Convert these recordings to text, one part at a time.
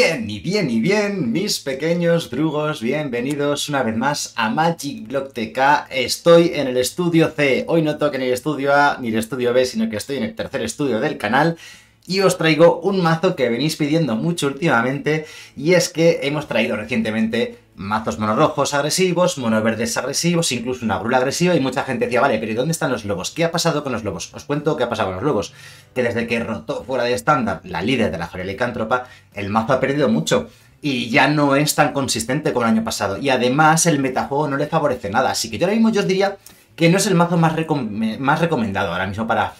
Bien, y bien, y bien, mis pequeños drugos, bienvenidos una vez más a Magic Block TK. Estoy en el estudio C. Hoy no toque ni el estudio A ni el estudio B, sino que estoy en el tercer estudio del canal. Y os traigo un mazo que venís pidiendo mucho últimamente. Y es que hemos traído recientemente mazos monorrojos agresivos, monoverdes agresivos, incluso una brula agresiva. Y mucha gente decía, vale, pero ¿y dónde están los lobos? ¿Qué ha pasado con los lobos? Os cuento qué ha pasado con los lobos. Que desde que rotó fuera de estándar la líder de la Joria Licántropa, el mazo ha perdido mucho y ya no es tan consistente como el año pasado. Y además el metajuego no le favorece nada. Así que yo ahora mismo yo os diría que no es el mazo más, más recomendado ahora mismo para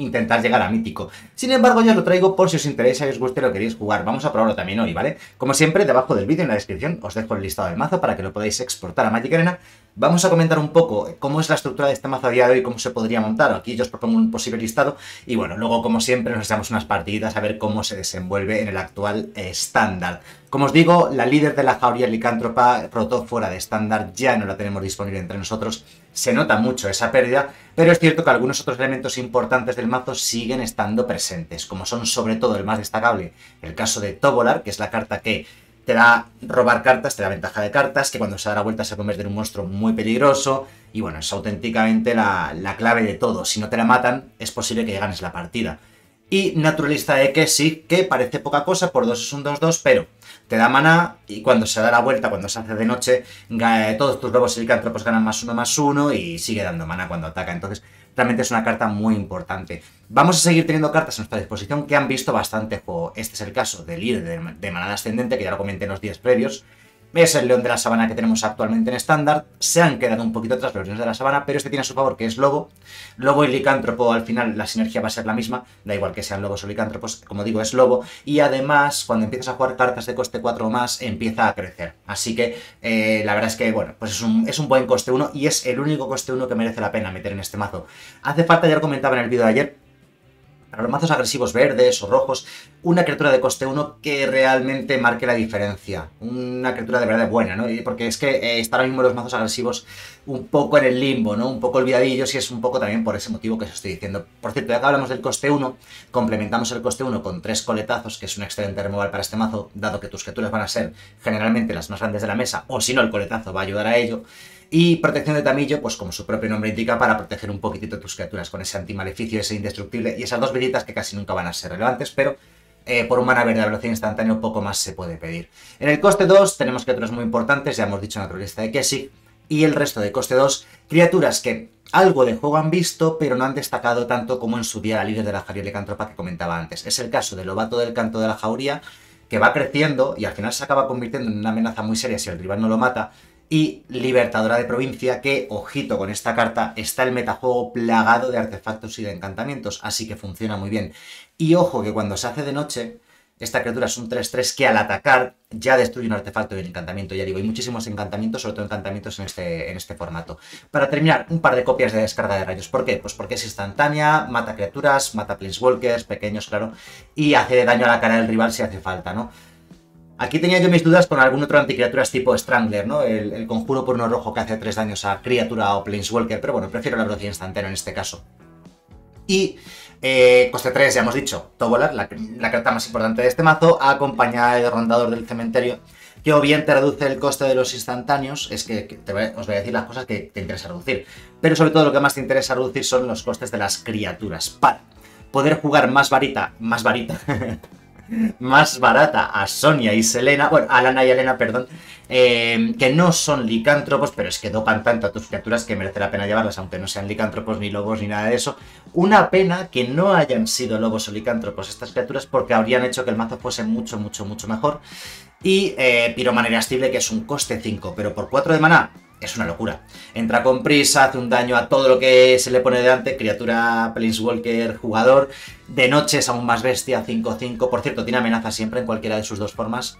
intentar llegar a mítico. Sin embargo, yo os lo traigo por si os interesa y os guste lo queréis jugar. Vamos a probarlo también hoy, ¿vale? Como siempre, debajo del vídeo en la descripción os dejo el listado del mazo para que lo podáis exportar a Magic Arena. Vamos a comentar un poco cómo es la estructura de este mazo a día de hoy, cómo se podría montar. Aquí yo os propongo un posible listado y bueno, luego como siempre nos echamos unas partiditas a ver cómo se desenvuelve en el actual estándar. Como os digo, la líder de la jauría licántropa rotó fuera de estándar, ya no la tenemos disponible entre nosotros se nota mucho esa pérdida, pero es cierto que algunos otros elementos importantes del mazo siguen estando presentes, como son sobre todo el más destacable, el caso de Tobolar, que es la carta que te da robar cartas, te da ventaja de cartas, que cuando se da la vuelta se convierte en un monstruo muy peligroso, y bueno, es auténticamente la, la clave de todo. Si no te la matan, es posible que ganes la partida. Y Naturalista de que sí, que parece poca cosa, por 2 es un 2-2, pero te da mana y cuando se da la vuelta, cuando se hace de noche, todos tus lobos y licántropos ganan más uno más uno y sigue dando mana cuando ataca. Entonces, realmente es una carta muy importante. Vamos a seguir teniendo cartas a nuestra disposición que han visto bastante juego. Este es el caso del líder de, de manada ascendente, que ya lo comenté en los días previos. Es el león de la sabana que tenemos actualmente en estándar. Se han quedado un poquito atrás los leones de la sabana, pero este tiene a su favor que es lobo. Lobo y licántropo, al final la sinergia va a ser la misma. Da igual que sean lobos o licántropos, como digo, es lobo. Y además, cuando empiezas a jugar cartas de coste 4 o más, empieza a crecer. Así que eh, la verdad es que, bueno, pues es un, es un buen coste 1 y es el único coste 1 que merece la pena meter en este mazo. Hace falta, ya lo comentaba en el vídeo de ayer, para los mazos agresivos verdes o rojos, una criatura de coste 1 que realmente marque la diferencia. Una criatura de verdad buena, ¿no? Porque es que eh, están ahora mismo los mazos agresivos un poco en el limbo, ¿no? Un poco olvidadillos y es un poco también por ese motivo que os estoy diciendo. Por cierto, ya hablamos del coste 1, complementamos el coste 1 con tres coletazos, que es un excelente removal para este mazo, dado que tus criaturas van a ser generalmente las más grandes de la mesa, o si no, el coletazo va a ayudar a ello. Y protección de tamillo, pues como su propio nombre indica, para proteger un poquitito tus criaturas con ese antimaleficio, ese indestructible y esas dos vellitas que casi nunca van a ser relevantes, pero eh, por un mana verde a velocidad instantánea poco más se puede pedir. En el coste 2 tenemos criaturas muy importantes, ya hemos dicho naturalista de Kessie, y el resto de coste 2, criaturas que algo de juego han visto, pero no han destacado tanto como en su día la líder de la Jauría Licántropa que comentaba antes. Es el caso del Lobato del Canto de la Jauría, que va creciendo y al final se acaba convirtiendo en una amenaza muy seria si el rival no lo mata, y Libertadora de Provincia, que, ojito con esta carta, está el metajuego plagado de artefactos y de encantamientos, así que funciona muy bien. Y ojo que cuando se hace de noche, esta criatura es un 3-3 que al atacar ya destruye un artefacto y un encantamiento, ya digo, hay muchísimos encantamientos, sobre todo encantamientos en este, en este formato. Para terminar, un par de copias de descarga de rayos. ¿Por qué? Pues porque es instantánea, mata criaturas, mata Planeswalkers, pequeños, claro, y hace daño a la cara del rival si hace falta, ¿no? Aquí tenía yo mis dudas con algún otro anticriaturas tipo Strangler, ¿no? El, conjuro por uno rojo que hace 3 daños a criatura o Planeswalker, pero bueno, prefiero la velocidad instantánea en este caso. Y eh, coste 3, ya hemos dicho, Tobolar, la, carta más importante de este mazo, acompañada del Rondador del Cementerio, que o bien te reduce el coste de los instantáneos, es que, os voy a decir las cosas que te interesa reducir, pero sobre todo lo que más te interesa reducir son los costes de las criaturas, para poder jugar más varita, más varita, más barata a Sonia y Selena, bueno, a Lana y Elena, perdón, eh, que no son licántropos, pero es que dopan tanto a tus criaturas que merece la pena llevarlas, aunque no sean licántropos ni lobos ni nada de eso. Una pena que no hayan sido lobos o licántropos estas criaturas porque habrían hecho que el mazo fuese mucho, mucho, mucho mejor. Y eh, Piroman Irascible, que es un coste 5, pero por 4 de maná, es una locura. Entra con prisa, hace un daño a todo lo que se le pone delante, criatura, Planeswalker, jugador. De noche es aún más bestia, 5-5. Por cierto, tiene amenaza siempre en cualquiera de sus dos formas.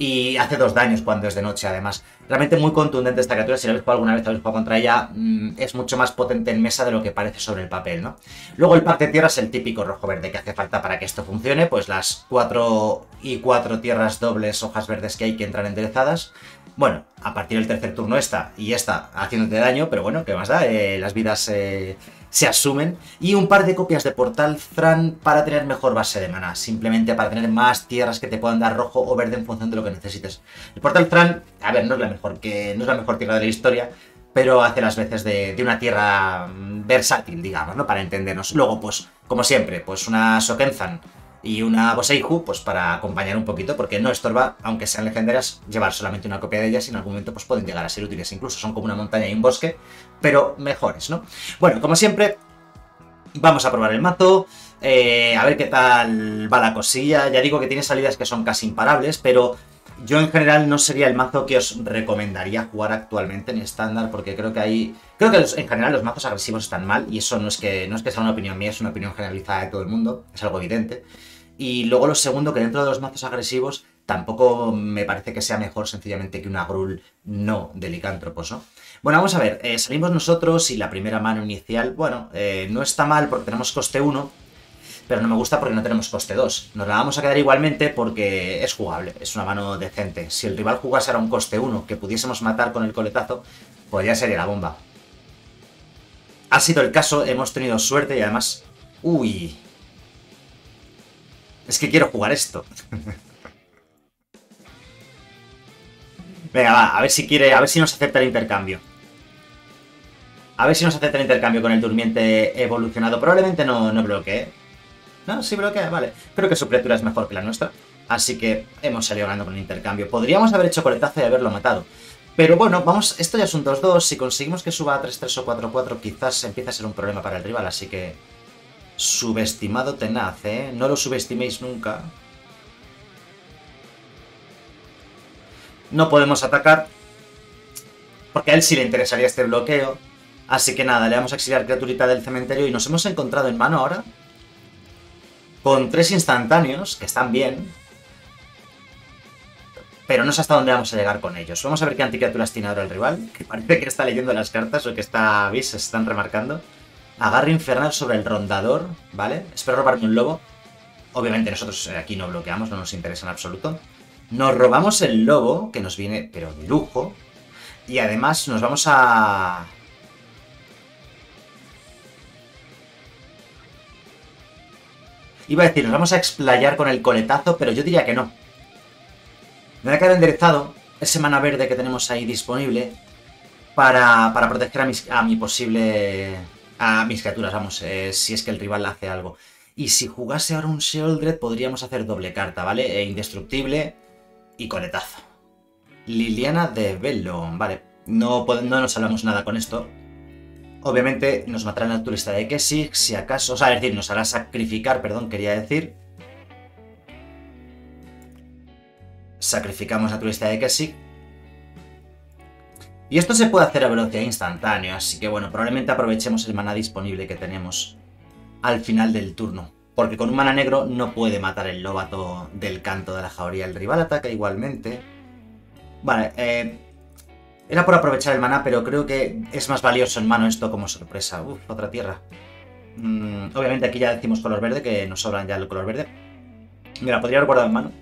Y hace dos daños cuando es de noche, además. Realmente muy contundente esta criatura. Si la habéis jugado alguna vez, habéis jugado contra ella, mm, es mucho más potente en mesa de lo que parece sobre el papel, ¿no? Luego el pack de tierras es el típico rojo-verde que hace falta para que esto funcione. Pues las 4 y 4 tierras dobles, hojas verdes que hay que entrar enderezadas Bueno, a partir del tercer turno esta y esta haciéndote daño, pero bueno, ¿qué más da? Eh, las vidas eh, se asumen. Y un par de copias de Portal Thran para tener mejor base de mana. Simplemente para tener más tierras que te puedan dar rojo o verde en función de lo que necesites. El Portal Thran, a ver, no es la mejor, que, no es la mejor tierra de la historia, pero hace las veces de, de, una tierra mm, versátil, digamos, ¿no? Para entendernos. Luego, pues, como siempre, pues una Sokenzan y una Boseiju, pues para acompañar un poquito, porque no estorba, aunque sean legendarias, llevar solamente una copia de ellas y en algún momento pues pueden llegar a ser útiles. Incluso son como una montaña y un bosque, pero mejores, ¿no? Bueno, como siempre, vamos a probar el mazo, eh, a ver qué tal va la cosilla. Ya digo que tiene salidas que son casi imparables, pero yo en general no sería el mazo que os recomendaría jugar actualmente en estándar, porque creo que hay. Creo que en general los mazos agresivos están mal, y eso no es que no es que sea una opinión mía, es una opinión generalizada de todo el mundo, es algo evidente. Y luego lo segundo, que dentro de los mazos agresivos tampoco me parece que sea mejor sencillamente que una Grul no de licántropos, ¿no? Bueno, vamos a ver, eh, salimos nosotros y la primera mano inicial, bueno, eh, no está mal porque tenemos coste 1, pero no me gusta porque no tenemos coste 2. Nos la vamos a quedar igualmente porque es jugable, es una mano decente. Si el rival jugase a un coste 1 que pudiésemos matar con el coletazo, podría ser la bomba. Ha sido el caso, hemos tenido suerte y además... ¡Uy! Es que quiero jugar esto. Venga, va, a ver si quiere, a ver si nos acepta el intercambio. A ver si nos acepta el intercambio con el durmiente evolucionado. Probablemente no, no bloquee. No, sí bloquea, vale. Creo que su criatura es mejor que la nuestra. Así que hemos salido ganando con el intercambio. Podríamos haber hecho coletazo y haberlo matado. Pero bueno, vamos, esto ya es un 2-2. Si conseguimos que suba a 3-3 o 4-4, quizás empiece a ser un problema para el rival. Así que subestimado tenaz, ¿eh? No lo subestiméis nunca. No podemos atacar. Porque a él sí le interesaría este bloqueo. Así que nada, le vamos a exiliar criaturita del cementerio y nos hemos encontrado en mano ahora con tres instantáneos, que están bien, pero no sé hasta dónde vamos a llegar con ellos. Vamos a ver qué anticriaturas tiene ahora el rival, que parece que está leyendo las cartas o que está, ¿veis? Se están remarcando. Agarre infernal sobre el rondador, ¿vale? Espero robarme un lobo. Obviamente nosotros aquí no bloqueamos, no nos interesa en absoluto. Nos robamos el lobo, que nos viene, pero de lujo. Y además nos vamos a Iba a decir, nos vamos a explayar con el coletazo, pero yo diría que no. Me voy a quedar enderezado ese mana verde que tenemos ahí disponible para, proteger a, mi posible... a mis criaturas, vamos, eh, si es que el rival hace algo. Y si jugase ahora un Sheoldred podríamos hacer doble carta, ¿vale? E indestructible y coletazo. Liliana de Vellon, vale. No, no nos hablamos nada con esto, Obviamente nos matará el naturalista de Kesig, si acaso, o sea, es decir, nos hará sacrificar, perdón, quería decir. Sacrificamos naturalista de Kesig. Y esto se puede hacer a velocidad instantánea, así que bueno, probablemente aprovechemos el mana disponible que tenemos al final del turno. Porque con un mana negro no puede matar el lobato del canto de la jauría. El rival ataca igualmente. Vale, eh, era por aprovechar el mana, pero creo que es más valioso en mano esto como sorpresa. Uf, otra tierra. Mm, obviamente aquí ya decimos color verde, que nos sobran ya el color verde. Mira, podría haber guardado en mano.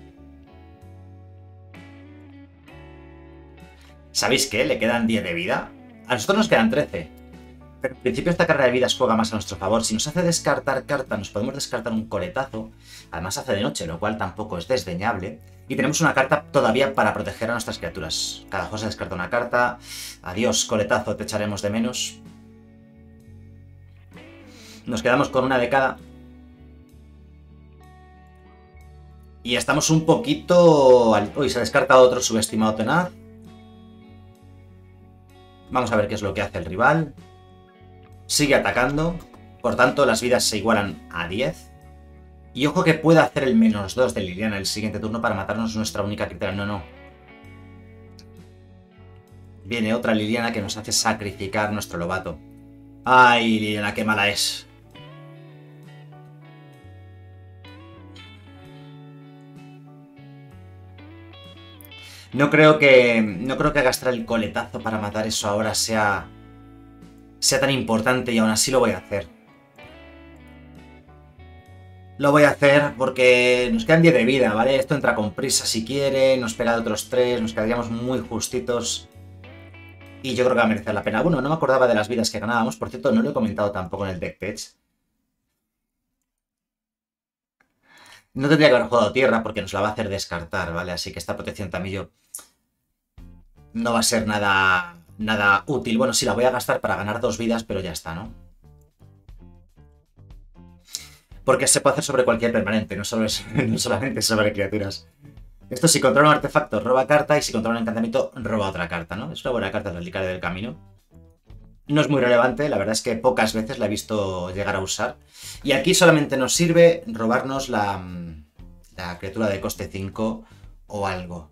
¿Sabéis qué? Le quedan 10 de vida. A nosotros nos quedan 13. Pero en principio esta carrera de vidas juega más a nuestro favor. Si nos hace descartar carta, nos podemos descartar un coletazo. Además hace de noche, lo cual tampoco es desdeñable. Y tenemos una carta todavía para proteger a nuestras criaturas. Cada juego se descarta una carta. Adiós, coletazo, te echaremos de menos. Nos quedamos con una de cada. Y estamos un poquito... Uy, se ha descartado otro subestimado tenaz. Vamos a ver qué es lo que hace el rival. Sigue atacando. Por tanto, las vidas se igualan a 10. Y ojo que puede hacer el menos 2 de Liliana el siguiente turno para matarnos nuestra única criatura. No, no. Viene otra Liliana que nos hace sacrificar nuestro lobato. ¡Ay, Liliana, qué mala es! No creo que. No creo que gastar el coletazo para matar eso ahora sea. sea tan importante y aún así lo voy a hacer. Lo voy a hacer porque nos quedan 10 de vida, ¿vale? Esto entra con prisa si quiere, nos pega de otros 3, nos quedaríamos muy justitos. Y yo creo que va a merecer la pena. Bueno, no me acordaba de las vidas que ganábamos. Por cierto, no lo he comentado tampoco en el deck. No tendría que haber jugado tierra porque nos la va a hacer descartar, ¿vale? Así que esta protección tamillo no va a ser nada, nada útil. Bueno, sí, la voy a gastar para ganar dos vidas, pero ya está, ¿no? Porque se puede hacer sobre cualquier permanente, no, solamente sobre criaturas. Esto si controla un artefacto, roba carta, y si controla un encantamiento, roba otra carta, ¿no? Es una buena carta del del Camino. No es muy relevante, la verdad es que pocas veces la he visto llegar a usar. Y aquí solamente nos sirve robarnos la, la criatura de coste 5 o algo.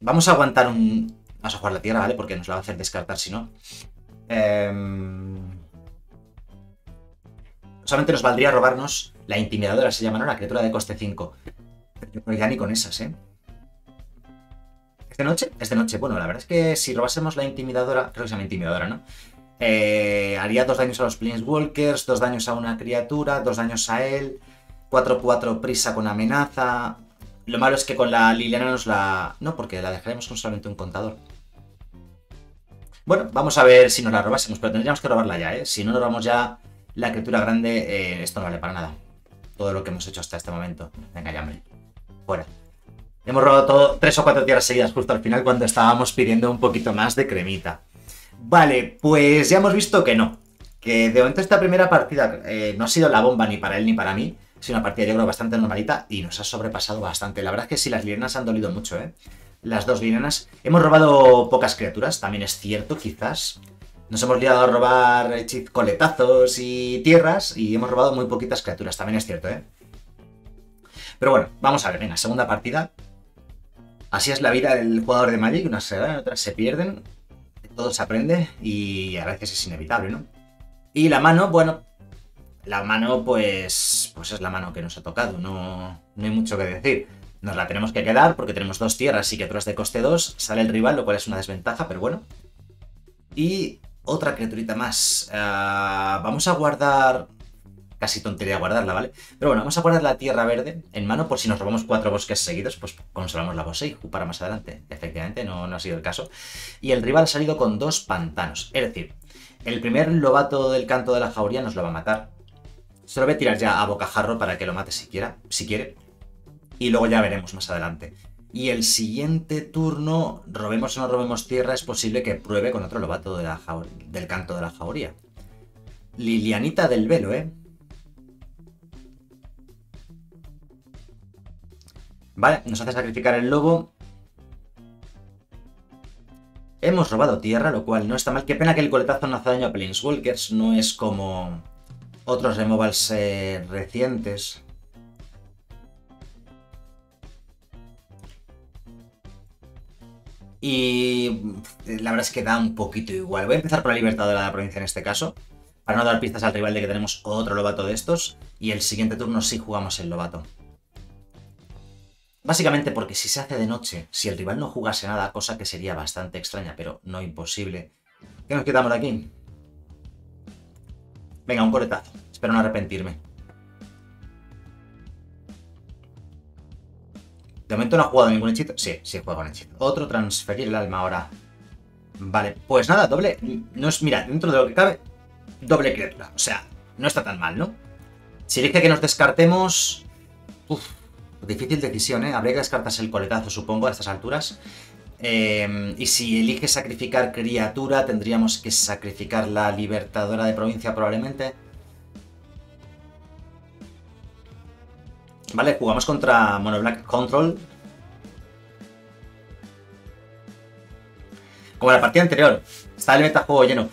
Vamos a aguantar un... Vamos a jugar la tierra, ¿vale? Porque nos la va a hacer descartar si no. Eh... Solamente nos valdría robarnos la intimidadora, se llama, ¿no? La criatura de coste 5. Pero ni con esas, ¿eh? ¿Es noche? Es noche. Bueno, la verdad es que si robásemos la intimidadora, creo que se llama intimidadora, ¿no? Eh, haría dos daños a los Planeswalkers, dos daños a una criatura, dos daños a él, 4-4 prisa con amenaza. Lo malo es que con la Liliana nos la... No, porque la dejaremos con solamente un contador. Bueno, vamos a ver si nos la robásemos, pero tendríamos que robarla ya, ¿eh? Si no robamos ya la criatura grande, eh, esto no vale para nada. Todo lo que hemos hecho hasta este momento. Venga, ya, hombre. Fuera. Hemos robado todo, tres o cuatro tierras seguidas justo al final cuando estábamos pidiendo un poquito más de cremita. Vale, pues ya hemos visto que no. Que de momento esta primera partida eh, no ha sido la bomba ni para él ni para mí. Sido una partida yo creo bastante normalita y nos ha sobrepasado bastante. La verdad es que sí, las lirenas han dolido mucho, ¿eh? Las dos lirenas. Hemos robado pocas criaturas, también es cierto, quizás. Nos hemos liado a robar coletazos y tierras y hemos robado muy poquitas criaturas, también es cierto, ¿eh? Pero bueno, vamos a ver, venga, segunda partida. Así es la vida del jugador de Magic, unas se dan, otras se pierden, todo se aprende y a veces es inevitable, ¿no? Y la mano, bueno, la mano pues, pues es la mano que nos ha tocado, no, no hay mucho que decir. Nos la tenemos que quedar porque tenemos dos tierras y criaturas de coste 2, sale el rival, lo cual es una desventaja, pero bueno. Y otra criaturita más. Ah, vamos a guardar... Casi tontería guardarla, ¿vale? Pero bueno, vamos a guardar la tierra verde en mano por si nos robamos cuatro bosques seguidos, pues consolamos la Bosei para más adelante. Efectivamente, no, ha sido el caso. Y el rival ha salido con dos pantanos. Es decir, el primer lobato del canto de la jauría nos lo va a matar. Se lo voy a tirar ya a bocajarro para que lo mate si, quiera, si quiere. Y luego ya veremos más adelante. Y el siguiente turno, robemos o no robemos tierra, es posible que pruebe con otro lobato del canto de la jauría. Lilianita del velo, ¿eh? Vale, nos hace sacrificar el lobo. Hemos robado tierra, lo cual no está mal. Qué pena que el coletazo no hace daño a Planeswalkers. No es como otros removals eh, recientes. Y la verdad es que da un poquito igual. Voy a empezar por la libertad de la provincia en este caso. Para no dar pistas al rival de que tenemos otro lobato de estos. Y el siguiente turno sí jugamos el lobato. Básicamente porque si se hace de noche, si el rival no jugase nada, cosa que sería bastante extraña, pero no imposible. ¿Qué nos quitamos de aquí? Venga, un coletazo. Espero no arrepentirme. De momento no ha jugado ningún hechizo. Sí, sí juega un hechizo. Otro transferir el alma ahora. Vale, pues nada, doble. No es, mira, dentro de lo que cabe, doble criatura. O sea, no está tan mal, ¿no? Si elige que nos descartemos. Uf, difícil decisión, ¿eh? Habría que descartarse el coletazo, supongo, a estas alturas. Eh, y si elige sacrificar criatura, tendríamos que sacrificar la libertadora de provincia, probablemente. Vale, jugamos contra Mono Black Control. Como la partida anterior, está el metajuego lleno.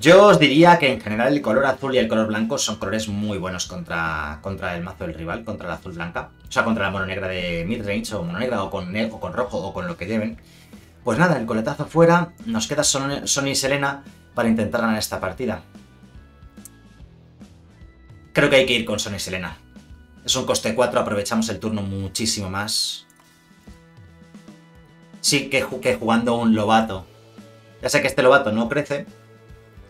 Yo os diría que en general el color azul y el color blanco son colores muy buenos contra, contra el mazo del rival, contra el azul blanca. O sea, contra la mono negra de midrange o mono negra o con, o con rojo o con lo que lleven. Pues nada, el coletazo fuera, nos queda Sony y Selena para intentar ganar esta partida. Creo que hay que ir con Sony y Selena. Es un coste 4, aprovechamos el turno muchísimo más. Sí que, que jugando un Lobato. Ya sé que este Lobato no crece,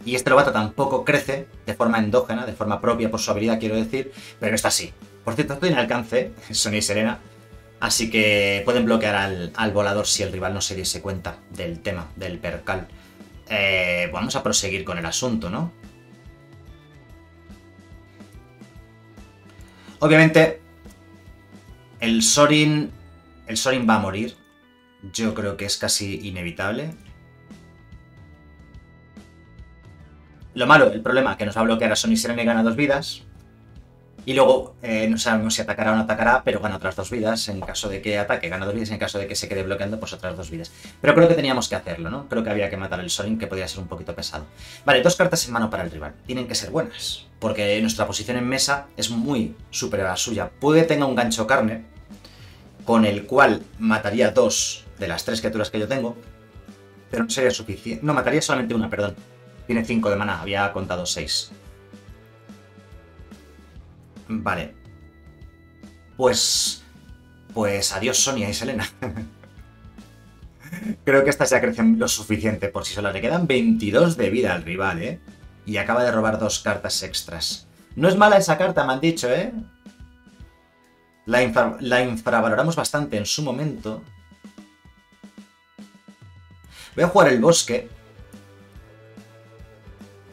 Y este lobato tampoco crece de forma endógena, de forma propia por su habilidad, quiero decir, pero está así. Por cierto, estoy en alcance, Sony y Serena, así que pueden bloquear al, volador si el rival no se diese cuenta del tema, del percal. Eh, vamos a proseguir con el asunto, ¿no? Obviamente, el Sorin. El Sorin va a morir. Yo creo que es casi inevitable. Lo malo, el problema, que nos va a bloquear a Sony Serena y gana dos vidas. Y luego eh, no sabemos si atacará o no atacará, pero gana otras dos vidas. En caso de que ataque, gana dos vidas. En caso de que se quede bloqueando, pues otras dos vidas. Pero creo que teníamos que hacerlo, ¿no? Creo que había que matar el Sorin, que podría ser un poquito pesado. Vale, dos cartas en mano para el rival. Tienen que ser buenas. Porque nuestra posición en mesa es muy superior a la suya. Puede tener un gancho carne, con el cual mataría dos de las tres criaturas que yo tengo. Pero no sería suficiente. No, mataría solamente una, perdón. Tiene 5 de mana, había contado 6. Vale. Pues... Pues adiós Sonia y Selena. Creo que esta ya crece lo suficiente por si sola. Le quedan 22 de vida al rival, ¿eh? Y acaba de robar dos cartas extras. No es mala esa carta, me han dicho, ¿eh? La, la infravaloramos bastante en su momento. Voy a jugar el bosque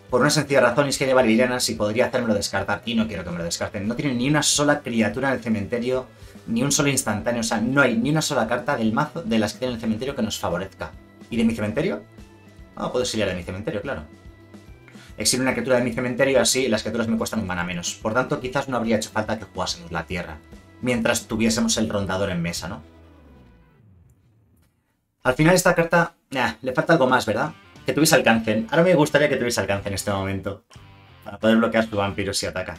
por una sencilla razón, es que lleva valerianas y podría hacérmelo descartar. Y no quiero que me lo descarten. No tiene ni una sola criatura en el cementerio, ni un solo instantáneo. O sea, no hay ni una sola carta del mazo de las que tiene en el cementerio que nos favorezca. ¿Y de mi cementerio? Ah, puedo exiliar de mi cementerio, claro. Exilio una criatura de mi cementerio, así las criaturas me cuestan un mana menos. Por tanto, quizás no habría hecho falta que jugásemos la tierra. Mientras tuviésemos el rondador en mesa, ¿no? Al final esta carta... le falta algo más, ¿verdad? Que tuviese alcance. Ahora me gustaría que tuviese alcance en este momento. Para poder bloquear su vampiro si ataca.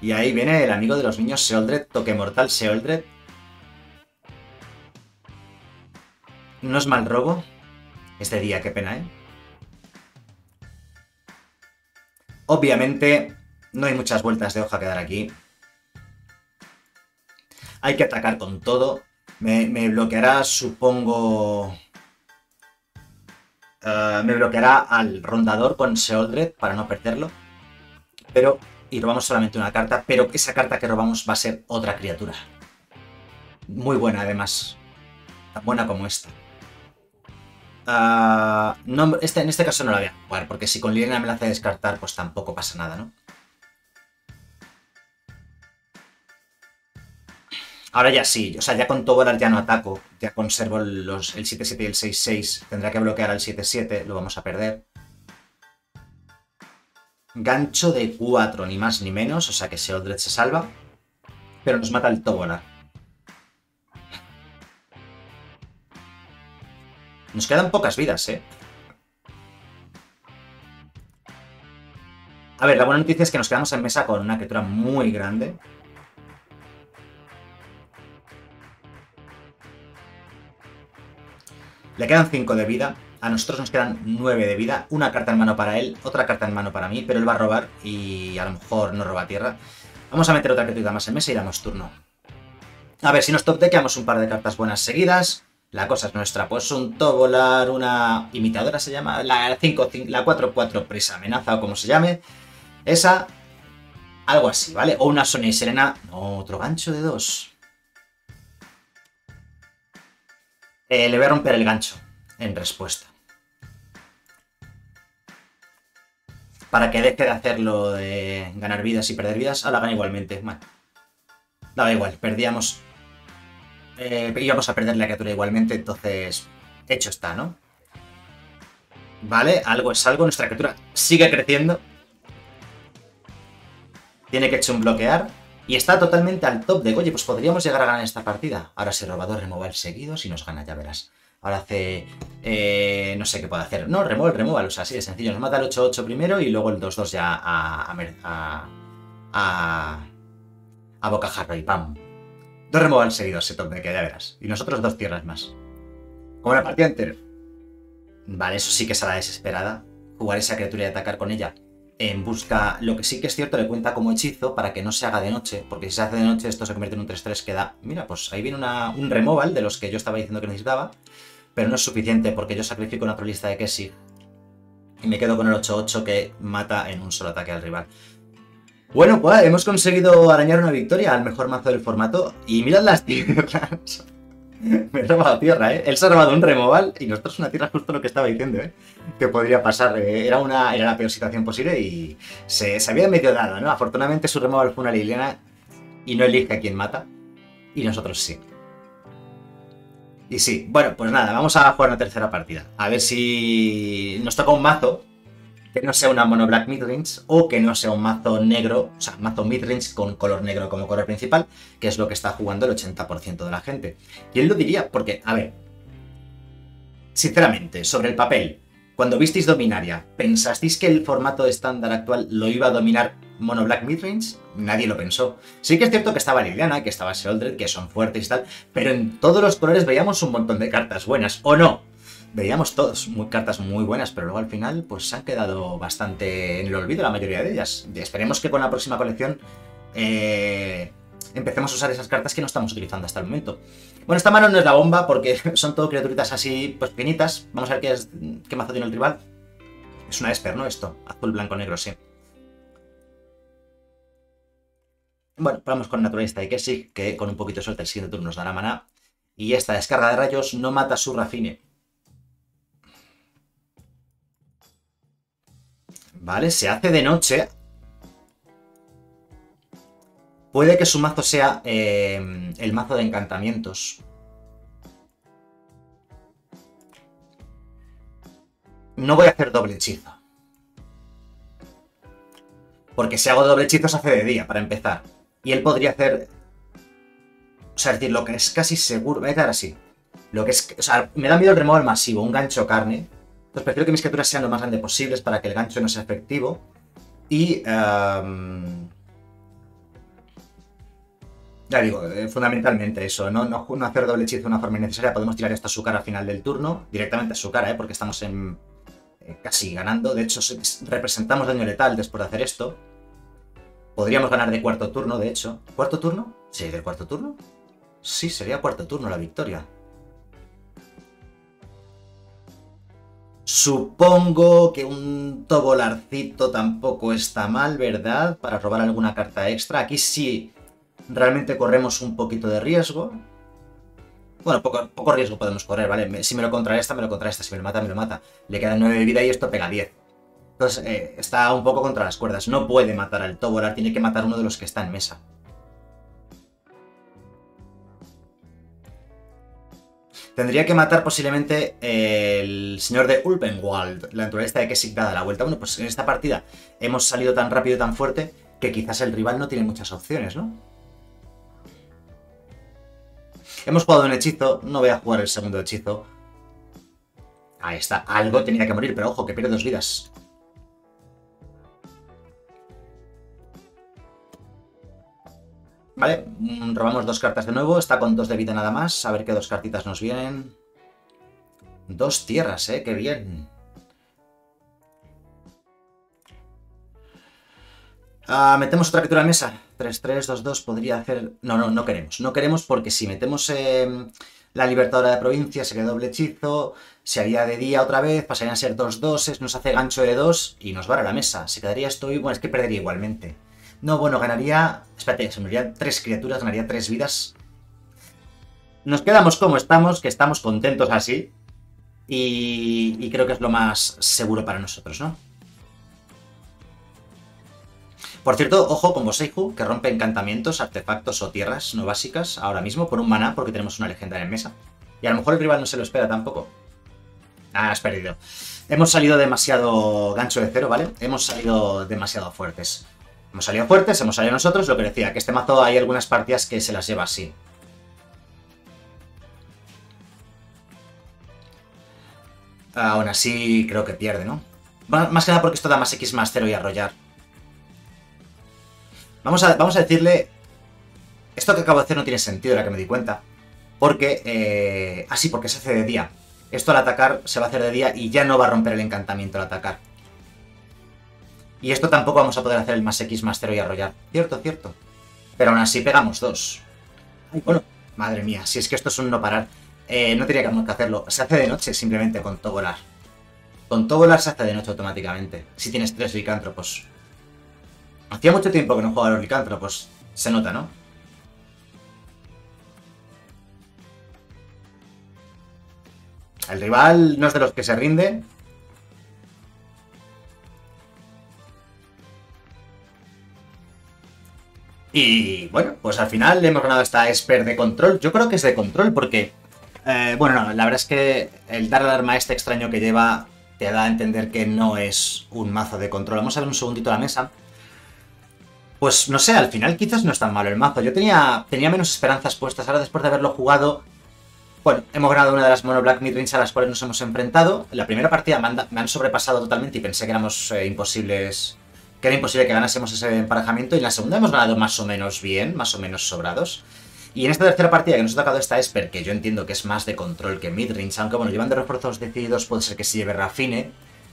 Y ahí viene el amigo de los niños, Seoldred, toque mortal, Seoldred. No es mal robo. Este día, qué pena, ¿eh? Obviamente, no hay muchas vueltas de hoja que dar aquí. Hay que atacar con todo. Me, me bloqueará, supongo, eh, me bloqueará al rondador con Seoldred para no perderlo. Pero, y robamos solamente una carta, pero esa carta que robamos va a ser otra criatura. Muy buena además. Tan buena como esta. Eh, no, este, en este caso no la voy a jugar, porque si con Liliana me la hace descartar, pues tampoco pasa nada, ¿no? Ahora ya sí, o sea, ya con Tobolar ya no ataco, ya conservo el 7-7 y el 6-6. Tendrá que bloquear al 7-7, lo vamos a perder. Gancho de 4, ni más ni menos, o sea que Seoldred se salva. Pero nos mata el Tobolar. Nos quedan pocas vidas, ¿eh? A ver, la buena noticia es que nos quedamos en mesa con una criatura muy grande. Le quedan 5 de vida. A nosotros nos quedan 9 de vida. Una carta en mano para él, otra carta en mano para mí, pero él va a robar y a lo mejor no roba tierra. Vamos a meter otra criatura más en mesa y damos turno. A ver, si nos top deckamos un par de cartas buenas seguidas. La cosa es nuestra. Pues un Tobolar, una imitadora se llama. La 5, la 4-4 presa amenaza o como se llame. Esa. Algo así, ¿vale? O una Sonia Serena. Otro gancho de 2. Eh, le voy a romper el gancho en respuesta. Para que deje de hacerlo de ganar vidas y perder vidas, ahora gana igualmente. Bueno, daba igual, perdíamos. Eh, íbamos a perder la criatura igualmente, entonces. Hecho está, ¿no? Vale, algo es algo. Nuestra criatura sigue creciendo. Tiene que echar un bloquear. Y está totalmente al top de, oye, pues podríamos llegar a ganar esta partida. Ahora si robador remueva el seguido, si nos gana, ya verás. Ahora hace... Eh, no sé qué puede hacer. No, remueve, remueva, o sea, así de sencillo. Nos mata el 8-8 primero y luego el 2-2 ya a... a, a, a, bocajarro y pam. Dos remueva el seguido ese top de que ya verás. Y nosotros dos tierras más. Como la partida entera. Vale, eso sí que será desesperada. Jugar esa criatura y atacar con ella en busca. Lo que sí que es cierto, le cuenta como hechizo para que no se haga de noche, porque si se hace de noche esto se convierte en un 3-3 que da. Mira, pues ahí viene un removal de los que yo estaba diciendo que necesitaba, pero no es suficiente porque yo sacrifico una lista de Kessie Y me quedo con el 8-8 que mata en un solo ataque al rival. Bueno, pues hemos conseguido arañar una victoria al mejor mazo del formato. Y mirad las tierras. Me he robado tierra, ¿eh? Él se ha robado un removal y nosotros una tierra justo lo que estaba diciendo, ¿eh? Que podría pasar. Eh, era, una, era la peor situación posible y se, se había medio dado, ¿no? Afortunadamente su removal fue una Liliana y no elige a quien mata. Y nosotros sí. Y sí, bueno, pues nada, vamos a jugar una tercera partida. A ver si nos toca un mazo que no sea una mono black midrange o que no sea un mazo negro, o sea, mazo midrange con color negro como color principal, que es lo que está jugando el 80% de la gente. Y él lo diría porque, a ver, sinceramente, sobre el papel, cuando visteis Dominaria, ¿pensasteis que el formato estándar actual lo iba a dominar Mono Black Midrange? Nadie lo pensó. Sí que es cierto que estaba Liliana, que estaba Sheldred, que son fuertes y tal, pero en todos los colores veíamos un montón de cartas buenas, ¿o no? Veíamos todos cartas muy buenas, pero luego al final pues se han quedado bastante en el olvido la mayoría de ellas. Esperemos que con la próxima colección eh, empecemos a usar esas cartas que no estamos utilizando hasta el momento. Bueno, esta mano no es la bomba porque son todo criaturitas así pues pequeñitas. Vamos a ver qué, qué mazo tiene el rival. Es una Esper, ¿no? Esto. Azul, blanco, negro, sí. Bueno, vamos con Naturalista y que que con un poquito de suerte el siguiente turno nos dará maná. Y esta descarga de rayos no mata su Rafine. Vale, se hace de noche. Puede que su mazo sea eh, el mazo de encantamientos. No voy a hacer doble hechizo. Porque si hago doble hechizo se hace de día, para empezar. Y él podría hacer... O sea, es decir, lo que es casi seguro... Voy a quedar así. Lo que es... O sea, me da miedo el removal masivo, un gancho carne. Entonces prefiero que mis criaturas sean lo más grandes posibles para que el gancho no sea efectivo. Y... Em, ya digo, eh, fundamentalmente eso, ¿no? No, hacer doble hechizo de una forma innecesaria. Podemos tirar esto a su cara al final del turno, directamente a su cara, ¿eh? porque estamos en, eh, casi ganando. De hecho, representamos daño letal después de hacer esto. Podríamos ganar de cuarto turno, de hecho. ¿Cuarto turno? Sí, del cuarto turno. Sí, sería cuarto turno la victoria. Supongo que un tobolarcito tampoco está mal, ¿verdad? Para robar alguna carta extra. Aquí sí realmente corremos un poquito de riesgo. Bueno, poco, poco riesgo podemos correr, ¿vale? Si me lo contrarresta, me lo contrarresta. Si me lo mata, me lo mata. Le quedan 9 de vida y esto pega 10. Entonces, eh, está un poco contra las cuerdas. No puede matar al Tobolar, tiene que matar uno de los que está en mesa. Tendría que matar posiblemente el señor de Ulpenwald, la naturaleza de Kesik dada la vuelta. Bueno, pues en esta partida hemos salido tan rápido y tan fuerte que quizás el rival no tiene muchas opciones, ¿no? Hemos jugado un hechizo, no voy a jugar el segundo hechizo. Ahí está, algo tenía que morir, pero ojo, que pierde dos vidas. Vale, mm, robamos dos cartas de nuevo. Está con dos de vida nada más. A ver qué dos cartitas nos vienen. Dos tierras, ¿eh? Qué bien. Ah, metemos otra criatura en mesa. 3-3, 2-2 podría hacer... No, no, no queremos. No queremos porque si metemos em, la Libertadora de Provincia se queda doble hechizo, se haría de día otra vez, pasarían a ser dos doses, nos hace gancho de dos y nos va a la mesa. Se quedaría esto. Bueno, es que perdería igualmente. No, bueno, ganaría... Espérate, se morirían tres criaturas, ganaría tres vidas. Nos quedamos como estamos, que estamos contentos así. Y, creo que es lo más seguro para nosotros, ¿no? Por cierto, ojo con Boseiju, que rompe encantamientos, artefactos o tierras no básicas ahora mismo por un maná, porque tenemos una legendaria en mesa. Y a lo mejor el rival no se lo espera tampoco. Ah, has perdido. Hemos salido demasiado gancho de cero, ¿vale? Hemos salido demasiado fuertes. Hemos salido fuertes, hemos salido nosotros, lo que decía, que este mazo hay algunas partidas que se las lleva así. Aún así creo que pierde, ¿no? Más que nada porque esto da más X más 0 y arrollar. Vamos a, vamos a decirle... Esto que acabo de hacer no tiene sentido, ahora que me di cuenta. Porque... Eh... Ah, sí, porque se hace de día. Esto al atacar se va a hacer de día y ya no va a romper el encantamiento al atacar. Y esto tampoco vamos a poder hacer el más X más 0 y arrollar. Cierto, cierto. Pero aún así pegamos dos. bueno, madre mía, si es que esto es un no parar. Eh, no tenía que hacerlo. Se hace de noche simplemente con Tobolar. Con todo el se hace de noche automáticamente. Si tienes tres licántropos. Hacía mucho tiempo que no jugaba a los licántropos. Se nota, ¿no? El rival no es de los que se rinde. Y bueno, pues al final hemos ganado esta Esper de control. Yo creo que es de control porque... Eh, bueno, no, la verdad es que el dar el arma este extraño que lleva te da a entender que no es un mazo de control. Vamos a ver un segundito la mesa. Pues no sé, al final quizás no es tan malo el mazo. Yo tenía, tenía menos esperanzas puestas. Ahora después de haberlo jugado, bueno, hemos ganado una de las Mono Black Midrange a las cuales nos hemos enfrentado. En la primera partida me han, sobrepasado totalmente y pensé que éramos eh, imposibles. Que era imposible que ganásemos ese emparejamiento. Y en la segunda hemos ganado más o menos bien, más o menos sobrados. Y en esta tercera partida que nos ha tocado esta Esper, que yo entiendo que es más de control que midrange, aunque bueno, llevando refuerzos decididos puede ser que se lleve Rafine.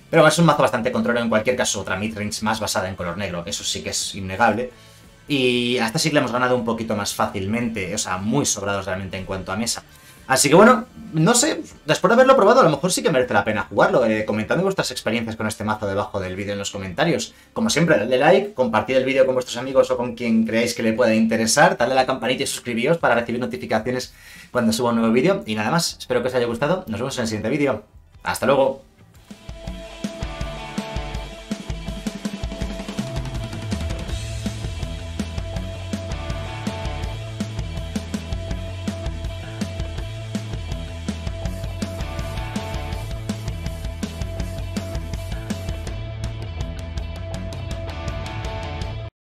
Pero es un mazo bastante control, en cualquier caso otra midrange más basada en color negro, eso sí que es innegable. Y a esta sí que le hemos ganado un poquito más fácilmente, o sea, muy sobrados realmente en cuanto a mesa. Así que bueno, no sé, después de haberlo probado, a lo mejor sí que merece la pena jugarlo. Eh, comentando vuestras experiencias con este mazo debajo del vídeo en los comentarios. Como siempre, dadle like, compartid el vídeo con vuestros amigos o con quien creáis que le pueda interesar, dadle a la campanita y suscribíos para recibir notificaciones cuando suba un nuevo vídeo. Y nada más, espero que os haya gustado. Nos vemos en el siguiente vídeo. ¡Hasta luego!